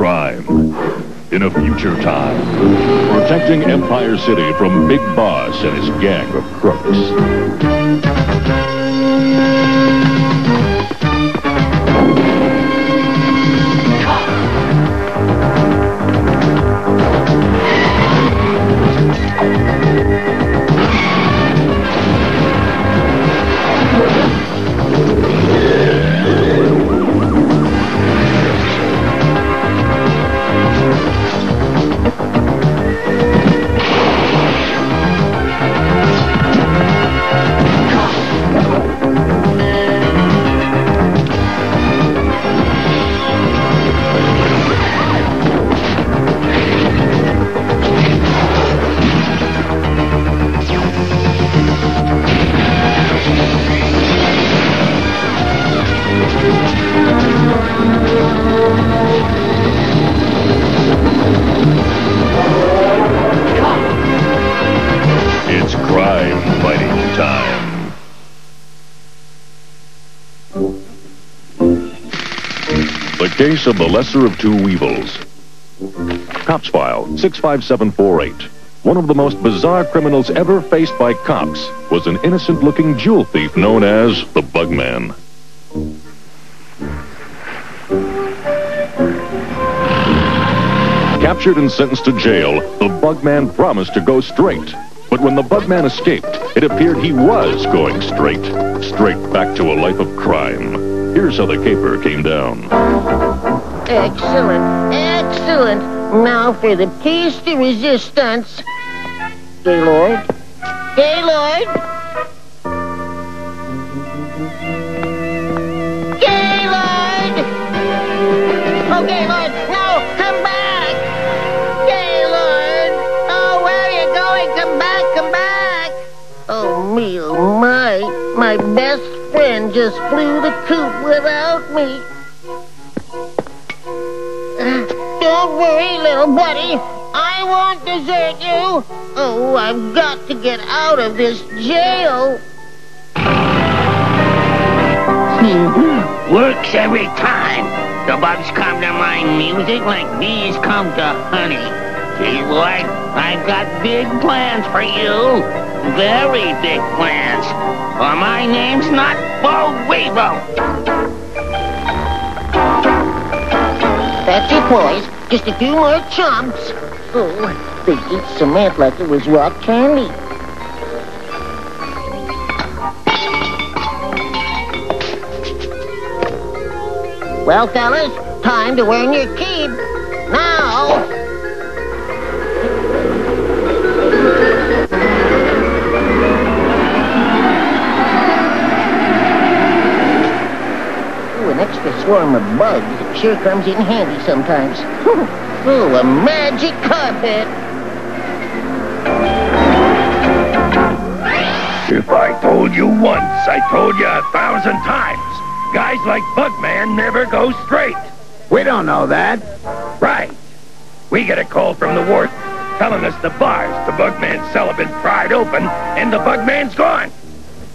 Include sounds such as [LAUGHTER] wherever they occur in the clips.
Crime in a future time, protecting Empire City from Big Boss and his gang of crooks. The case of the lesser of two weevils. Cops File 65748. One of the most bizarre criminals ever faced by cops was an innocent looking jewel thief known as the Bugman. Captured and sentenced to jail, the Bugman promised to go straight. But when the Bugman escaped, it appeared he was going straight. Straight back to a life of crime. Here's how the caper came down. Excellent, excellent. Now for the piece de resistance. Gaylord? Gaylord? Gaylord! Friend just flew the coop without me. Don't worry, little buddy. I won't desert you. Oh, I've got to get out of this jail. [LAUGHS] Works every time. The bugs come to my music like bees come to honey. Gaylord, I've got big plans for you. Very big plans. For my name's not Boll Weevil. That's it, boys. Just a few more chumps. Oh, they eat cement like it was rock candy. Well, fellas, time to earn your keep. Now. Swarm of bugs It sure comes in handy sometimes. [LAUGHS] Ooh, a magic carpet. If I told you once, I told you a thousand times. Guys like Bugman never go straight. We don't know that. Right. We get a call from the wharf telling us the bars the Bugman's cell have been pried open and the Bugman's gone.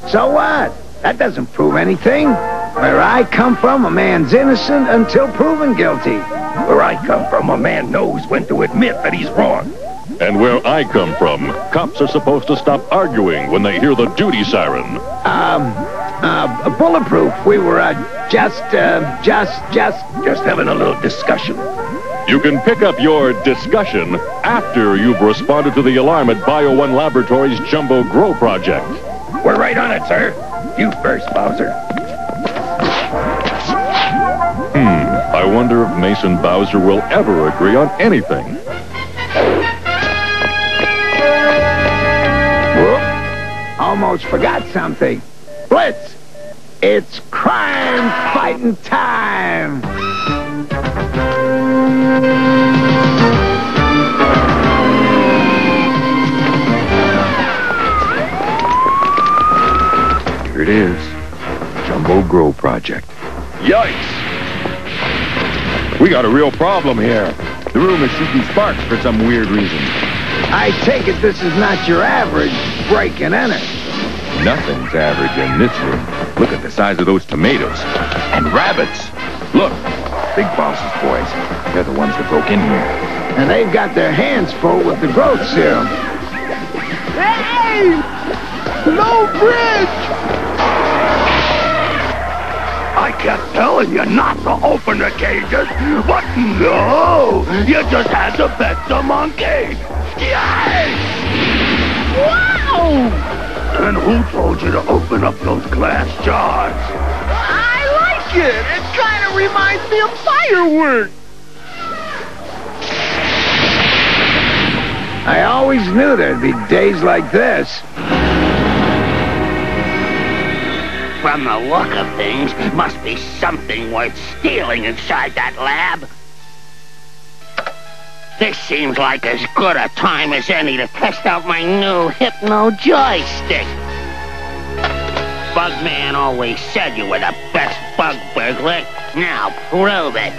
So what? That doesn't prove anything. Where I come from, a man's innocent until proven guilty. Where I come from, a man knows when to admit that he's wrong. And where I come from, cops are supposed to stop arguing when they hear the duty siren. Um, uh, bulletproof. We were, uh, just, uh, just, just... Just having a little discussion. You can pick up your discussion after you've responded to the alarm at Bio One Laboratories Jumbo Grow Project. We're right on it, sir. You first, Bowser. I wonder if Mace and Bowser will ever agree on anything. Whoop. Almost forgot something. Blitz! It's crime fighting time! Here it is. Jumbo Grow Project. Yikes! We got a real problem here. The room is shooting sparks for some weird reason. I take it this is not your average break and enter. Nothing's average in this room. Look at the size of those tomatoes. And rabbits. Look, Big Boss's boys. They're the ones that broke in here. And they've got their hands full with the growth serum. Hey! No bridge! I kept telling you not to open the cages, but no! You just had to bet the monkey! Yay! Wow! And who told you to open up those glass jars? I like it! It kind of reminds me of fireworks! I always knew there'd be days like this. From the look of things, must be something worth stealing inside that lab. This seems like as good a time as any to test out my new Hypno joystick. Bugman always said you were the best bug burglar. Now prove it.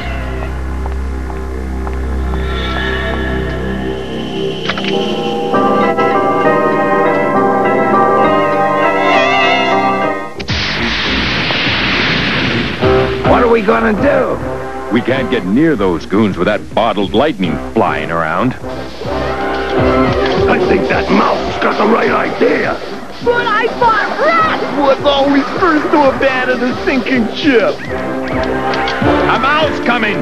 Gonna do? We can't get near those goons with that bottled lightning flying around. I think that mouse's got the right idea. But I thought rats was always first to abandon a sinking ship! A mouse coming!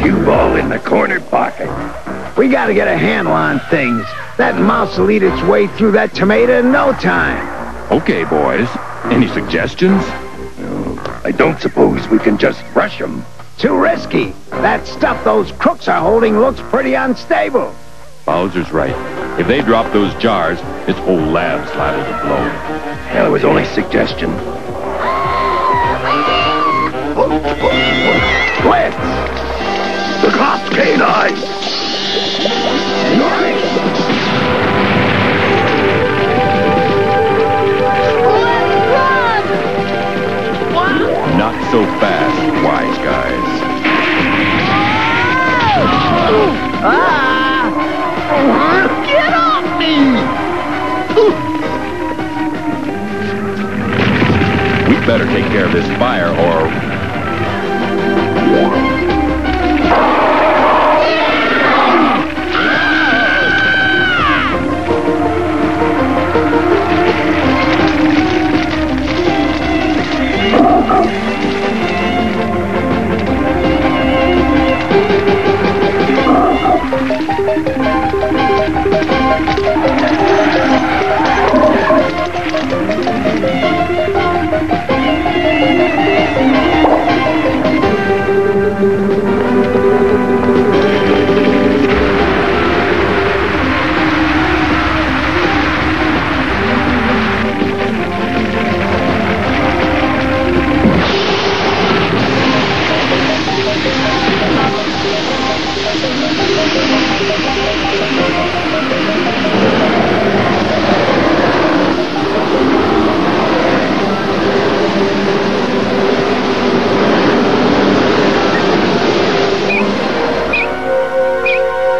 Cue ball in the corner pocket. We gotta get a handle on things. That mouse will eat its way through that tomato in no time. Okay, boys. Any suggestions? I don't suppose we can just rush them. Too risky. That stuff those crooks are holding looks pretty unstable. Bowser's right. If they drop those jars, this whole lab's liable to blow. Hell, it was only suggestion. So fast, wise guys. Get off me! We better take care of this fire or...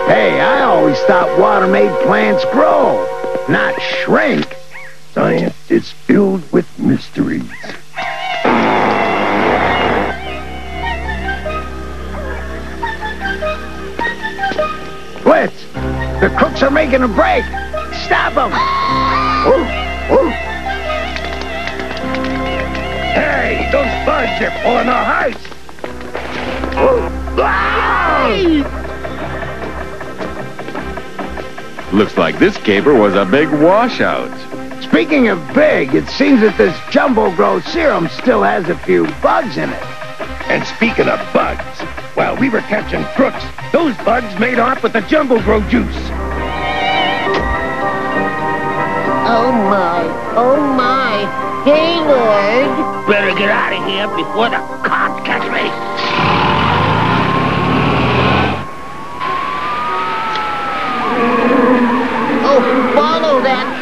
Hey, I always thought water made plants grow, not shrink. Science is filled with mysteries. Blitz! The crooks are making a break! Stop them! Hey, those bugs are pulling a heist! Looks like this caper was a big washout. Speaking of big, it seems that this jumbo grow serum still has a few bugs in it. And speaking of bugs, while we were catching crooks, those bugs made off with the jumbo grow juice. Oh my, oh my. Gaylord. Better get out of here before the cops catch me. Oh,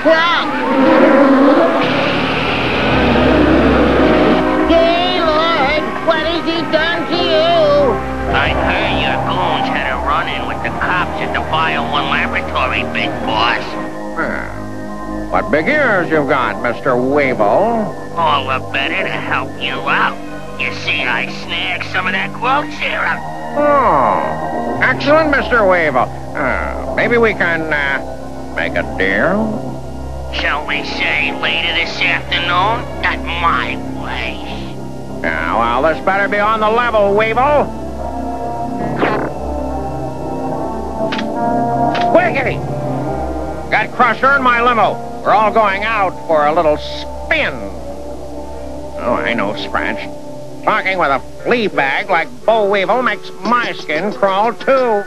follow that truck. Gaylord, what has he done to you? I heard your goons had a run-in with the cops at the Bio 1 laboratory, big boss. What big ears you've got, Mr. Weevil. All the better to help you out. You see, I snagged some of that growth serum. Oh, excellent, Mr. Weevil. Uh, maybe we can, uh, make a deal? Shall we say later this afternoon? At my place. Yeah, well, this better be on the level, Weevil. Quickity! Got Crusher in my limo. We're all going out for a little spin. Oh, I know, Scratch. Talking with a flea bag like Boll Weevil makes my skin crawl, too.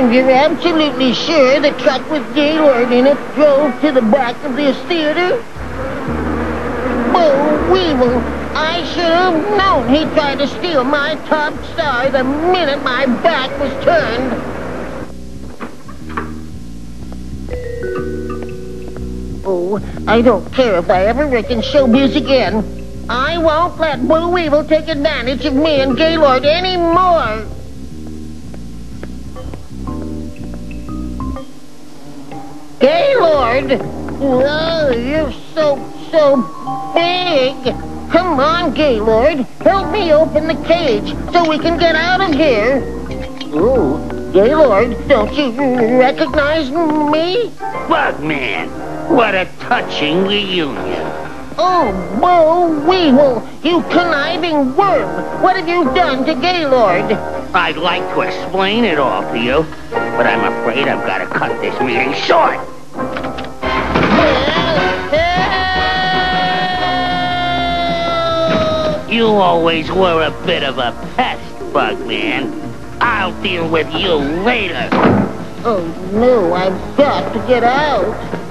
And you're absolutely sure the truck with Gaylord in it drove to the back of this theater? Boll Weevil, I should have known he'd try to steal my top star the minute my back was turned. Oh, I don't care if I ever wreck in showbiz again. I won't let Boll Weevil take advantage of me and Gaylord anymore. Gaylord! Whoa, you're so, so big! Come on, Gaylord. Help me open the cage so we can get out of here. Ooh, Gaylord, don't you recognize me? Bugman, what a touching reunion. Oh, Boll Weevil, you conniving worm! What have you done to Gaylord? I'd like to explain it all to you, but I'm afraid I've got to cut this meeting short. You always were a bit of a pest, Bugman. I'll deal with you later. Oh, no, I've got to get out.